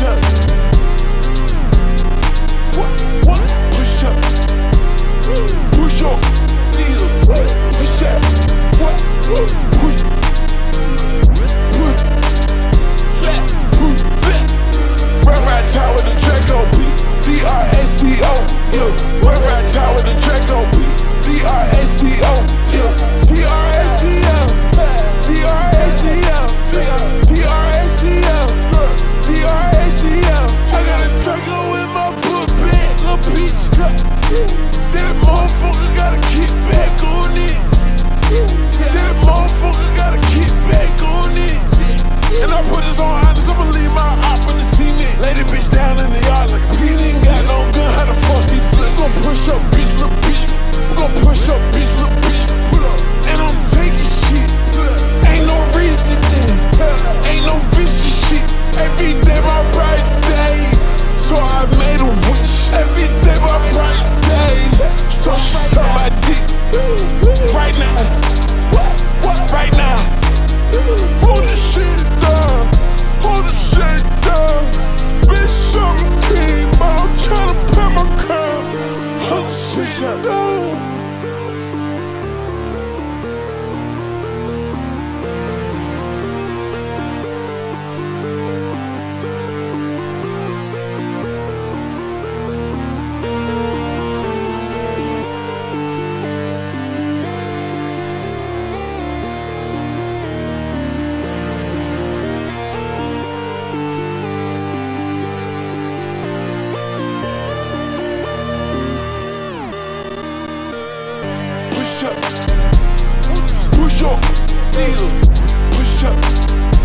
church. That motherfucker gotta keep kickback. push up, push up, push up.